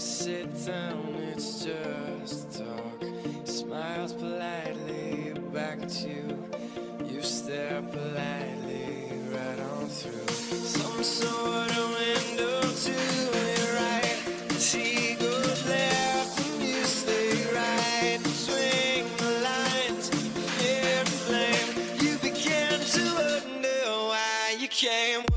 sit down, it's just talk. Smiles politely back to you. You stare politely right on through some sort of window to your right. She goes left and you stay right. Swing the lines, air flame. You began to wonder why you came.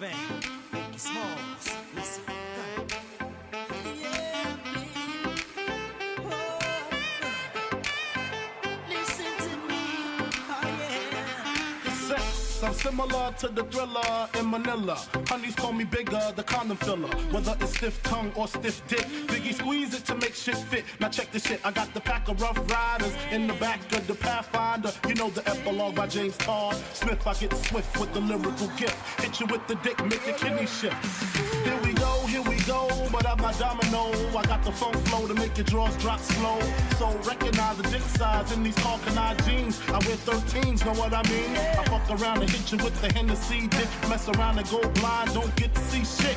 Van, I'm similar to the thriller in Manila. Honeys call me bigger, the condom filler. Whether it's stiff tongue or stiff dick, Biggie squeeze it to make shit fit. Now check this shit, I got the pack of rough riders in the back of the Pathfinder. You know the epilogue by James Todd Smith. I get swift with the lyrical gift. Hit you with the dick, make your kidney shift. Here but I'm not domino. I got the funk flow to make your drawers drop slow. So recognize the dick size in these Karl Kani jeans. I wear 13s, know what I mean? I fuck around and hit you with the Hennessy dick. Mess around and go blind, don't get to see shit.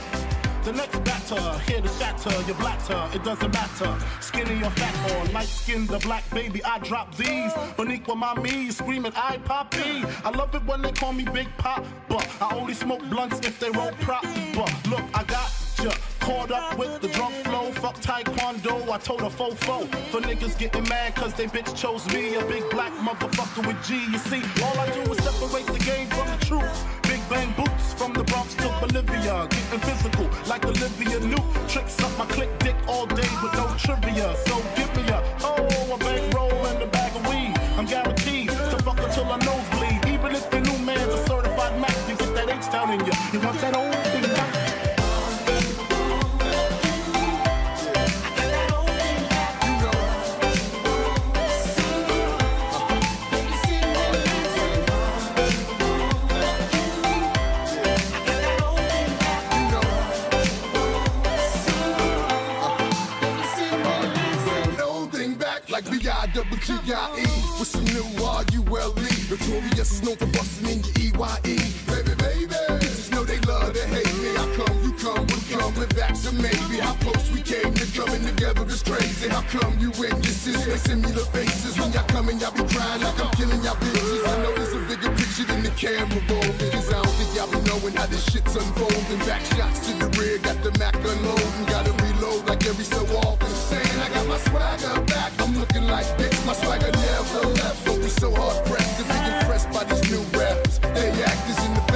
The next batter, here to shatter your blatter, it doesn't matter. Skinny or fat or light skinned the black baby, I drop these. Boniqua my me, screaming I poppy. I love it when they call me Big Pop, but I only smoke blunts if they roll prop. But look, I got ya. Caught up with the drunk flow, fuck taekwondo, I told a fofo. For niggas getting mad cause they bitch chose me, a big black motherfucker with G. You see, all I do is separate the game from the truth. Big bang boots from the Bronx to Bolivia, getting physical like Olivia Newt. Tricks up my click dick all day with no trivia. So give me a oh, a bankroll and a bag of weed. I'm guaranteed to fuck until I nosebleed. Even if the new man's a certified Mac, you get that H down in you. You want that old B-I-double-G-I-E with some new R-U-L-E. Notorious known for busting in your E-Y-E. Baby, baby, bitches know they love to hate me. I come you come, we coming back to maybe? How close we came to coming together is crazy. How come you your sis make similar faces? When y'all coming, y'all be crying like I'm killing y'all bitches. I know there's a bigger picture than the camera rolling. Cause I don't think y'all be knowing how this shit's unfolding. Back shots to the rear, got the Mac unloading. Gotta reload like every so often. Saying I got my swagger back. I'm looking like this, my swagger never left. But we so hard pressed to be impressed by these new rappers. They actors in the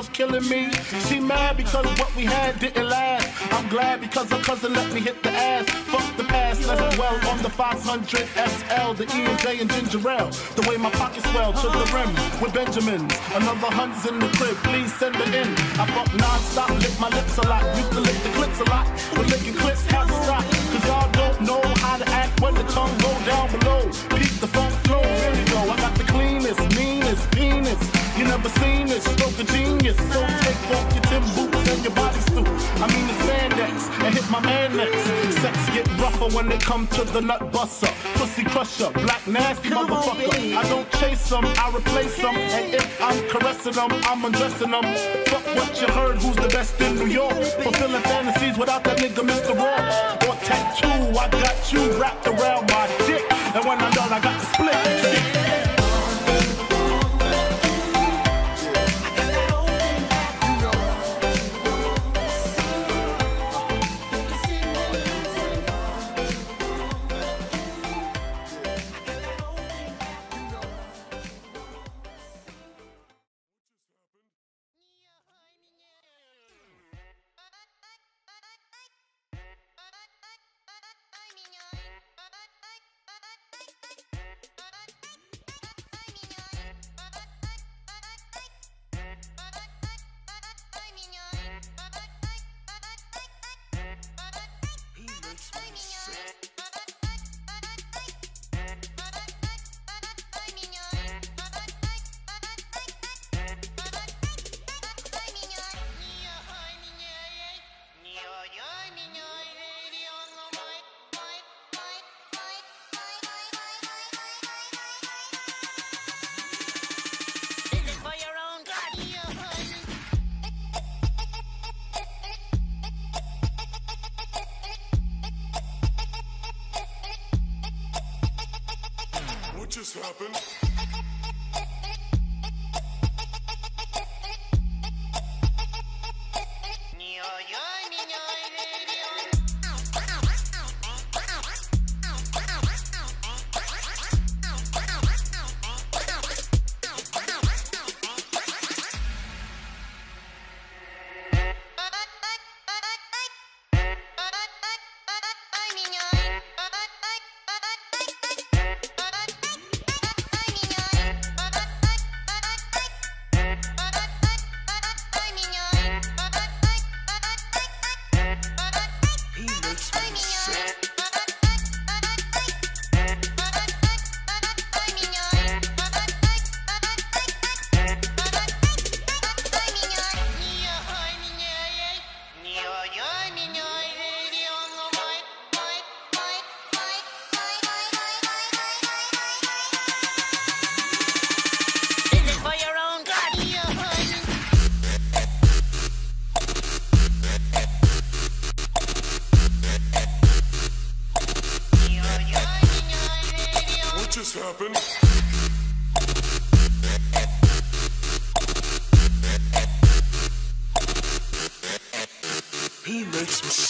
girls killing me. She mad because what we had didn't last. I'm glad because her cousin let me hit the ass. Fuck the past, let's dwell on the 500 SL, the E and J and ginger ale. The way my pockets swell to the rim with Benjamins. Another hundred's in the crib, please send it in. I fuck non-stop, lick my lips a lot. Used to lick the clips a lot, but licking clips has to stop. Cause y'all don't know how to act when the tongue go down below. Peep the funk flow, really go. I got the cleanest, meanest penis. You never seen this, stroke of genius. So take off your Tim boots and your bodysuit. I mean the spandex and hit my man next. Sex get rougher when they come to the nut buster. Pussy crusher, black nasty motherfucker. I don't chase them, I replace them. And if I'm caressing them, I'm undressing them. Fuck what you heard, who's the best in New York? Fulfilling fantasies without that nigga Mr. Raw. Or tattoo, I got you wrapped around my dick. And when I'm done, I got the split. this happen? He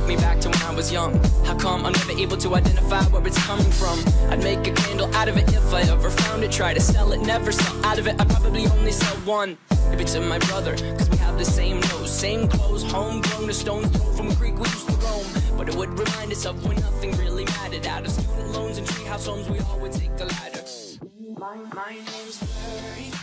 take me back to when I was young. How come I'm never able to identify where it's coming from? I'd make a candle out of it if I ever found it. Try to sell it, never sell out of it. I'd probably only sell one. Maybe to my brother, cause we have the same nose, same clothes, homegrown, a stone's throw from a creek we used to roam. But it would remind us of when nothing really mattered. Out of student loans and treehouse homes, we all would take the ladder. My, my name's Blurry I